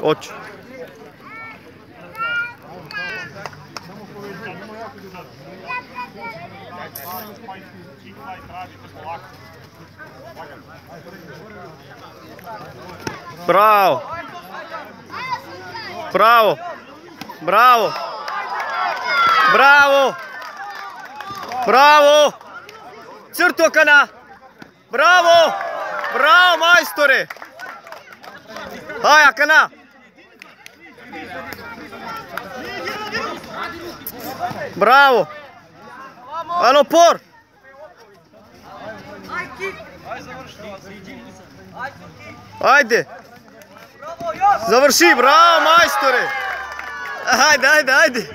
Hoću. Bravo. Bravo. Bravo. Bravo. Bravo. Crto kana. Bravo. Bravo majstore. Haja kana. Bravo. Alo por. Ajde. Završi, bravo majstore. Ajde, ajde, ajde.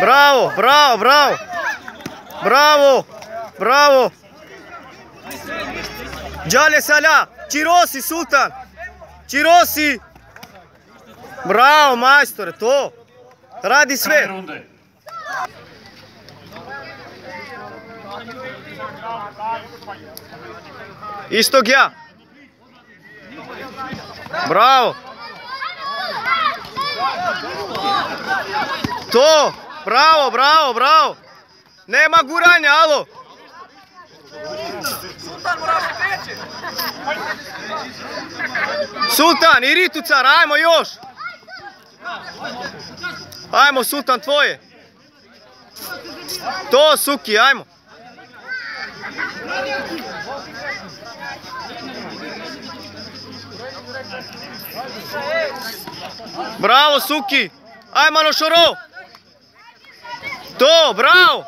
Bravo, bravo, bravo. Bravo, bravo. Đale Sala, Čirosi, Sultan. Čirosi. Bravo, majstore, to. Radi sve. Istog ja. Bravo. To. Bravo, bravo, bravo. Nema guranja, alo. Sultan, i Ritucar, ajmo još. Ajmo, Sultan, tvoje. To, Suki, ajmo. Bravo, Suki. Ajmo, no šoro. To, bravo.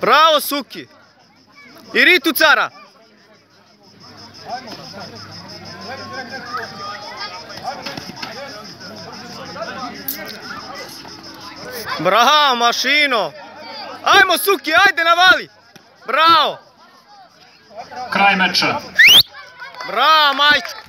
Bravo, Suki. I Ritu cara. Bravo, mašino. Ajmo, Suki, ajde, navali. Bravo. Kraj meča. Bravo, majčko.